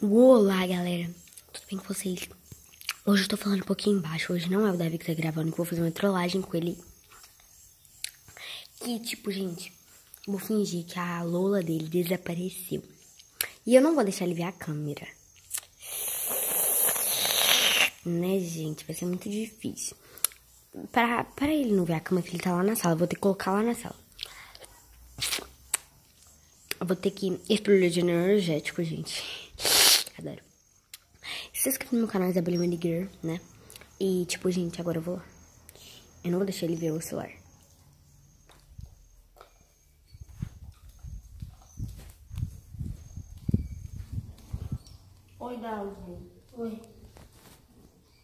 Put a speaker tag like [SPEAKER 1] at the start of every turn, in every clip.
[SPEAKER 1] Olá, galera. Tudo bem com vocês? Hoje eu tô falando um pouquinho embaixo. Hoje não é o Davi que tá gravando, que eu vou fazer uma trollagem com ele. Que, tipo, gente, vou fingir que a Lola dele desapareceu. E eu não vou deixar ele ver a câmera. Né, gente? Vai ser muito difícil. Pra, pra ele não ver a câmera, que ele tá lá na sala, eu vou ter que colocar lá na sala. Eu vou ter que explodir de energético, gente. Adoro. Se inscreve no meu canal Isabelle Maniguer, né? E, tipo, gente, agora eu vou lá. Eu não vou deixar ele ver o celular. Oi, Dalvo. Oi.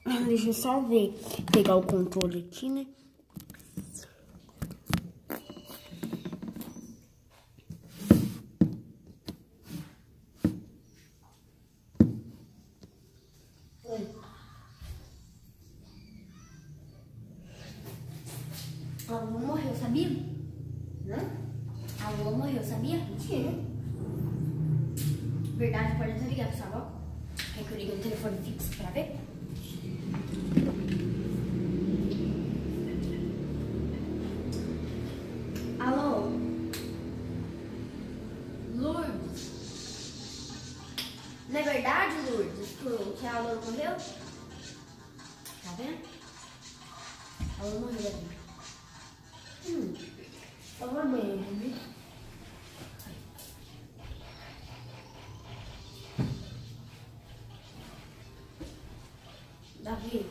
[SPEAKER 1] Deixa eu só ver. Pegar o controle aqui, né? Oi. A Lula morreu, sabia?
[SPEAKER 2] Hã?
[SPEAKER 1] A Lula morreu, sabia?
[SPEAKER 2] Mentira.
[SPEAKER 1] Verdade, pode até ligar pra sua avó. Quer que eu ligue o telefone fixo pra ver? Alô? Lourdes? Não é verdade, Lourdes, que, a Alô morreu? Tá vendo? A Alô morreu ali. Hum, tava viu? Davi.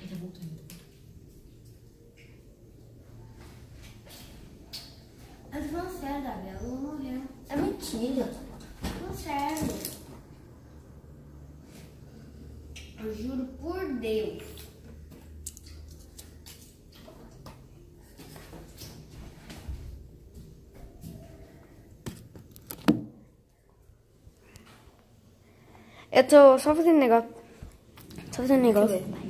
[SPEAKER 2] Ele tá voltando.
[SPEAKER 1] Eu tô falando sério, Davi. Ela não morreu.
[SPEAKER 2] Mentira.
[SPEAKER 1] Não sério. Eu juro por Deus. Eu tô só fazendo negócio. Só fazendo negócio.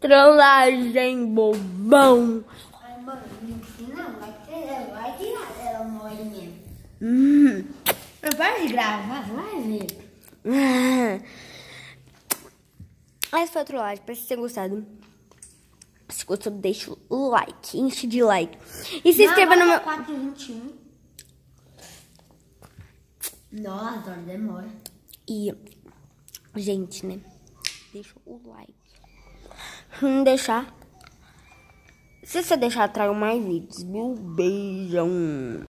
[SPEAKER 1] Trollagem, bobão.
[SPEAKER 2] Ai, mano, não, vai ter, vai tirar ela moinha.
[SPEAKER 1] Hum.
[SPEAKER 2] Vai gravar, vai ver.
[SPEAKER 1] Essa foi a trollagem. Espero que vocês tenham gostado. Se gostou, deixa o like. Enche de like. E se inscreva no meu...
[SPEAKER 2] 421. Nossa, demora.
[SPEAKER 1] E, gente, né? Deixa o like. Não deixar. Se você deixar, trago mais vídeos. Meu beijão.